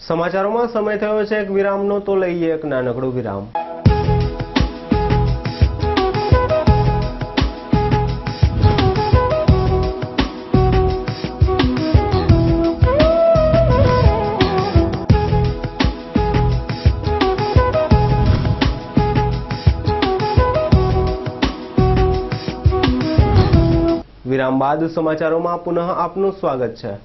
સમાચારોમાં સમય થયો છે એક વિરામનો, તો લઈએ એક નાનકડો વિરામ. વિરામ બાદ સમાચારોમાં પુનઃ આપનું સ્વાગત છે.